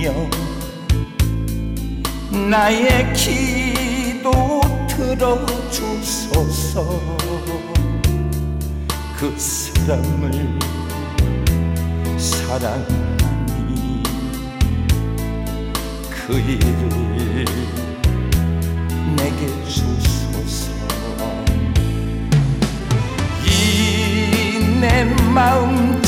대신이여 나의 기도 들어주소서. 그 사람을 사랑하니 그 일을 내게 주소서. 이 내 마음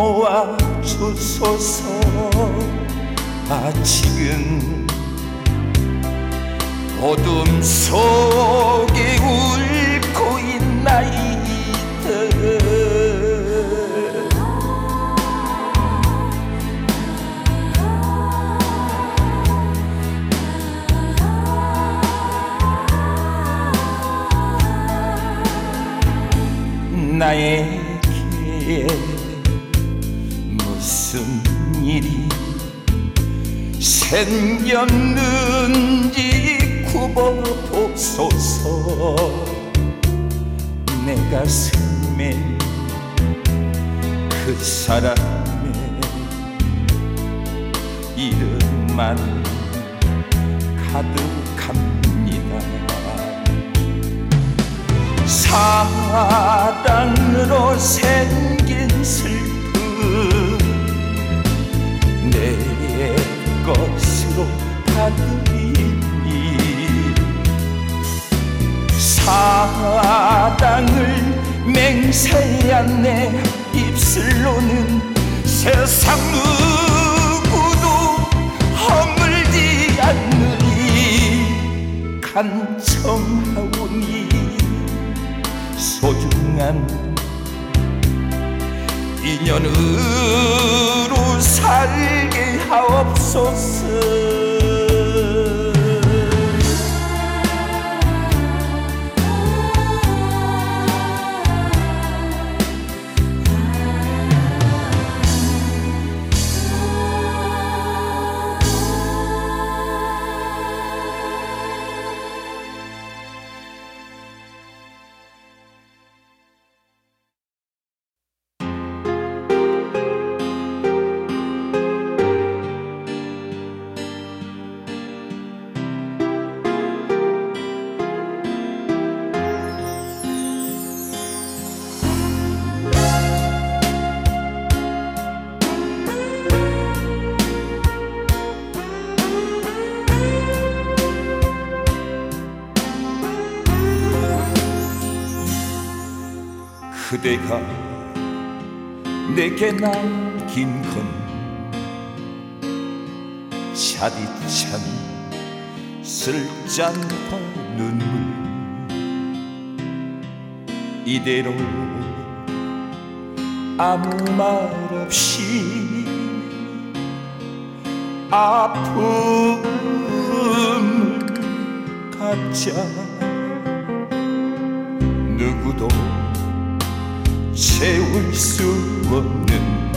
사랑하리니 도와주소서. 아직은 어둠 속에 울고 있나이다 나에 일이 생겼는지 굽어보소서. 내 가슴에 그 사람의 이름만 가득합니다. 사랑으로 생긴 슬픔 한 내 입술로는 세상 누구도 허물지 않으리 간청하오니 소중한 인연으로 살게 하옵소서 그대가 내게 남긴 건 차디찬 쓸잔과 눈물. 이대로 아무 말 없이 아픔을 갖자. 누구도 채울 수 없는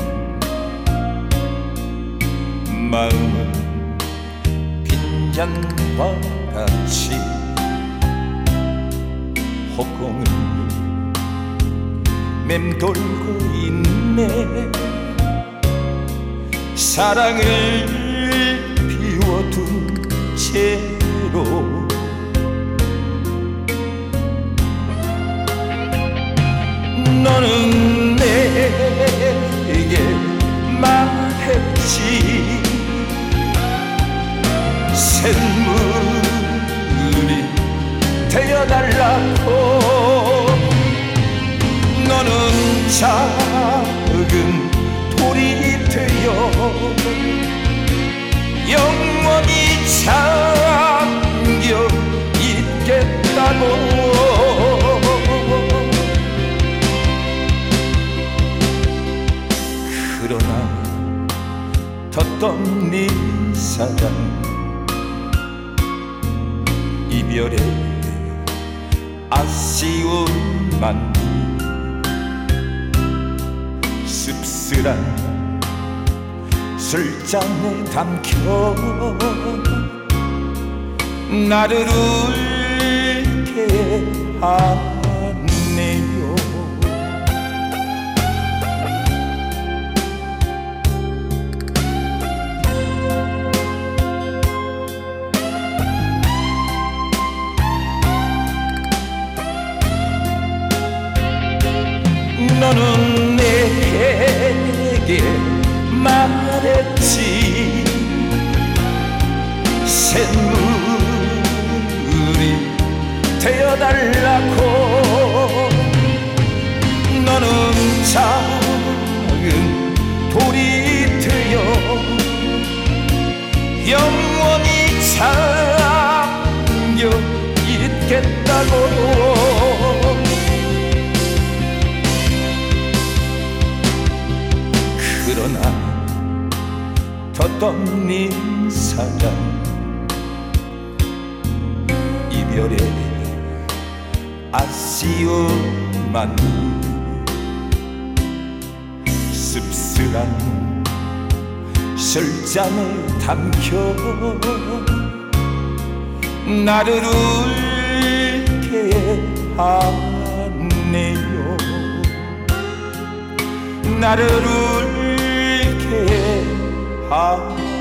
마음은 빈잔과 같이 허공을 맴돌고 있네. 사랑을 비워둔 채로 말 덧던 네 사랑 이별의 아쉬움만. 씁쓸한 술잔에 담겨 나를 울게 하 되어달라고 너는 작은 돌이 되어 영원히 잠겨 있겠다고. 그러나 덧없는 사랑 이별의 아쉬움만 씁쓸한 실장을 담겨 나를 울게 하네요. 나를 울게 하네요.